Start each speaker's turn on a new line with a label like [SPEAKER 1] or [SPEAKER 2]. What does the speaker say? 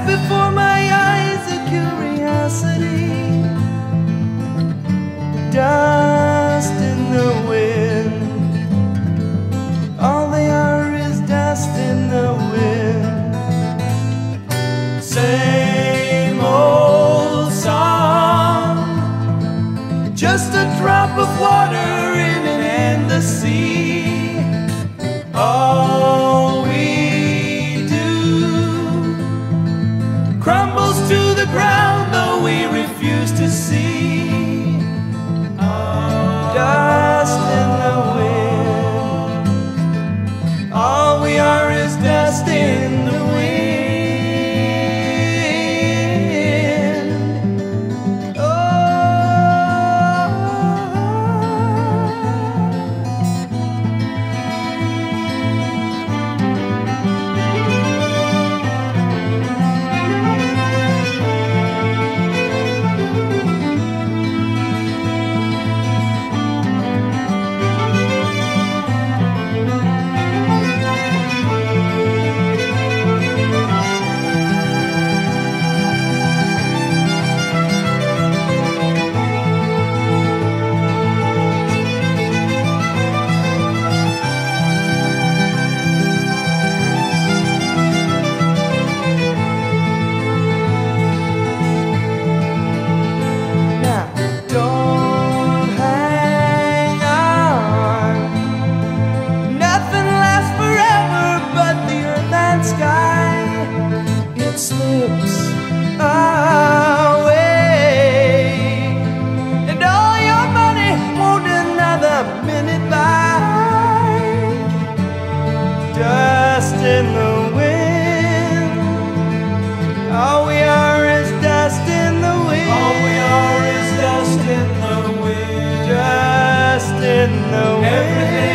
[SPEAKER 1] before crumbles to the ground, though we refuse to see. in the wind.